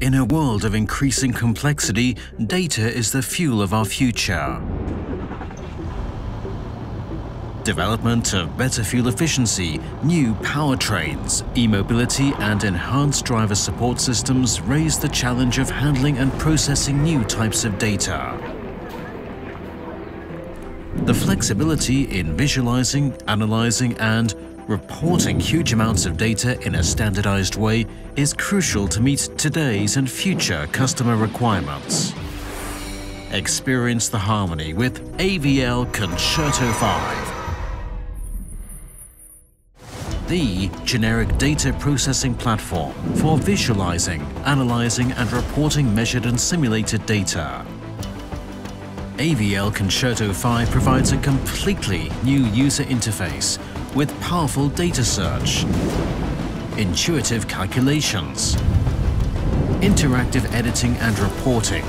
In a world of increasing complexity, data is the fuel of our future. Development of better fuel efficiency, new powertrains, e-mobility and enhanced driver support systems raise the challenge of handling and processing new types of data. The flexibility in visualizing, analyzing and reporting huge amounts of data in a standardized way is crucial to meet today's and future customer requirements. Experience the harmony with AVL Concerto 5 the generic data processing platform for visualizing, analyzing and reporting measured and simulated data. AVL Concerto 5 provides a completely new user interface with powerful data search, intuitive calculations, interactive editing and reporting,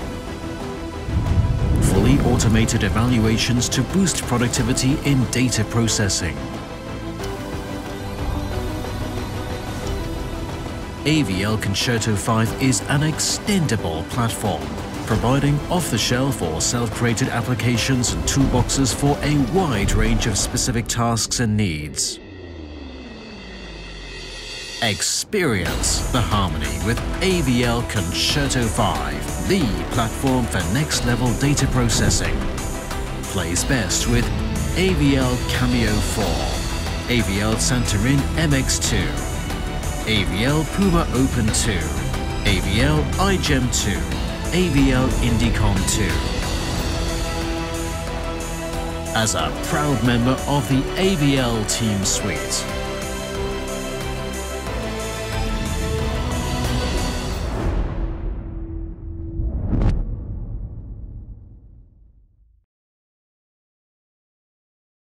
fully automated evaluations to boost productivity in data processing, AVL Concerto 5 is an extendable platform, providing off-the-shelf or self-created applications and toolboxes for a wide range of specific tasks and needs. Experience the harmony with AVL Concerto 5, the platform for next-level data processing. Plays best with AVL Cameo 4, AVL Santorin MX2, AVL Puma Open 2, AVL iGEM 2, AVL IndiCom 2. As a proud member of the AVL Team Suite,